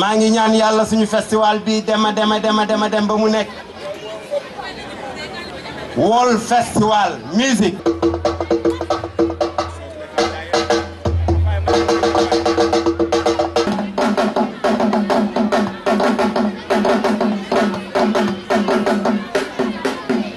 maa ngi ñaan yàlla suñu festival bi dema dema dema dema dem ba mu nekk World Festival musique